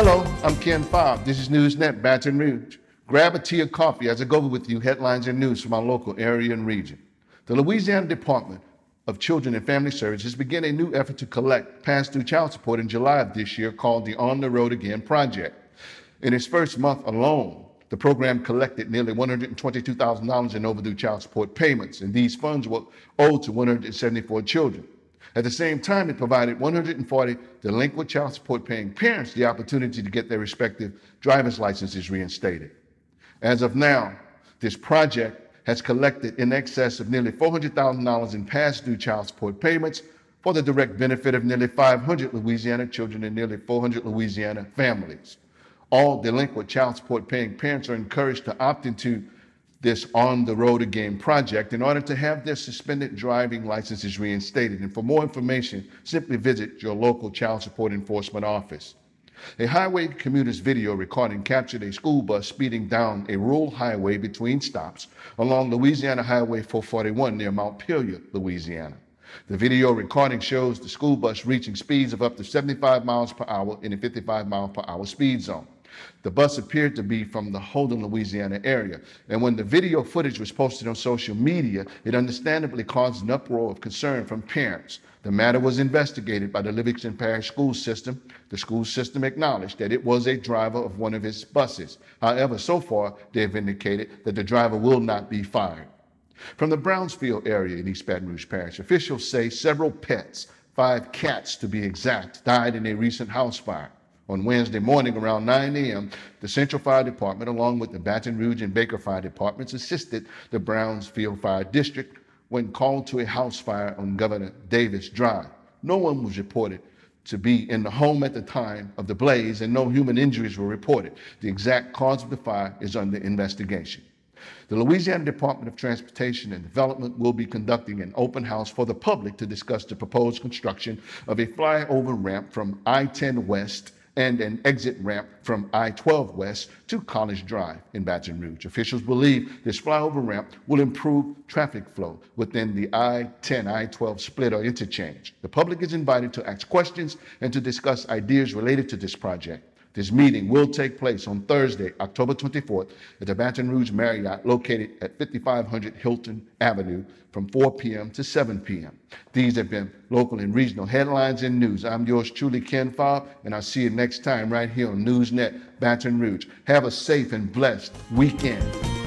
Hello, I'm Ken Fobb. This is NewsNet Baton Rouge. Grab a tea or coffee as I go with you headlines and news from our local area and region. The Louisiana Department of Children and Family Services began a new effort to collect past due child support in July of this year called the On the Road Again Project. In its first month alone, the program collected nearly $122,000 in overdue child support payments, and these funds were owed to 174 children. At the same time, it provided 140 delinquent child support paying parents the opportunity to get their respective driver's licenses reinstated. As of now, this project has collected in excess of nearly $400,000 in past due child support payments for the direct benefit of nearly 500 Louisiana children and nearly 400 Louisiana families. All delinquent child support paying parents are encouraged to opt into this On the Road Again project in order to have their suspended driving licenses reinstated. And for more information, simply visit your local child support enforcement office. A highway commuter's video recording captured a school bus speeding down a rural highway between stops along Louisiana Highway 441 near Mount Montpelier, Louisiana. The video recording shows the school bus reaching speeds of up to 75 miles per hour in a 55 mile per hour speed zone. The bus appeared to be from the Holden, Louisiana area. And when the video footage was posted on social media, it understandably caused an uproar of concern from parents. The matter was investigated by the Livingston Parish School System. The school system acknowledged that it was a driver of one of its buses. However, so far, they have indicated that the driver will not be fired. From the Brownsfield area in East Baton Rouge Parish, officials say several pets, five cats to be exact, died in a recent house fire. On Wednesday morning around 9 a.m., the Central Fire Department, along with the Baton Rouge and Baker Fire Departments, assisted the Brownsfield Fire District when called to a house fire on Governor Davis Drive. No one was reported to be in the home at the time of the blaze, and no human injuries were reported. The exact cause of the fire is under investigation. The Louisiana Department of Transportation and Development will be conducting an open house for the public to discuss the proposed construction of a flyover ramp from I 10 West and an exit ramp from I 12 West to College Drive in Baton Rouge. Officials believe this flyover ramp will improve traffic flow within the I 10 I 12 split or interchange. The public is invited to ask questions and to discuss ideas related to this project. This meeting will take place on Thursday, October 24th at the Baton Rouge Marriott located at 5500 Hilton Avenue from 4 p.m. to 7 p.m. These have been local and regional headlines and news. I'm yours truly, Ken Fobb, and I'll see you next time right here on NewsNet Baton Rouge. Have a safe and blessed weekend.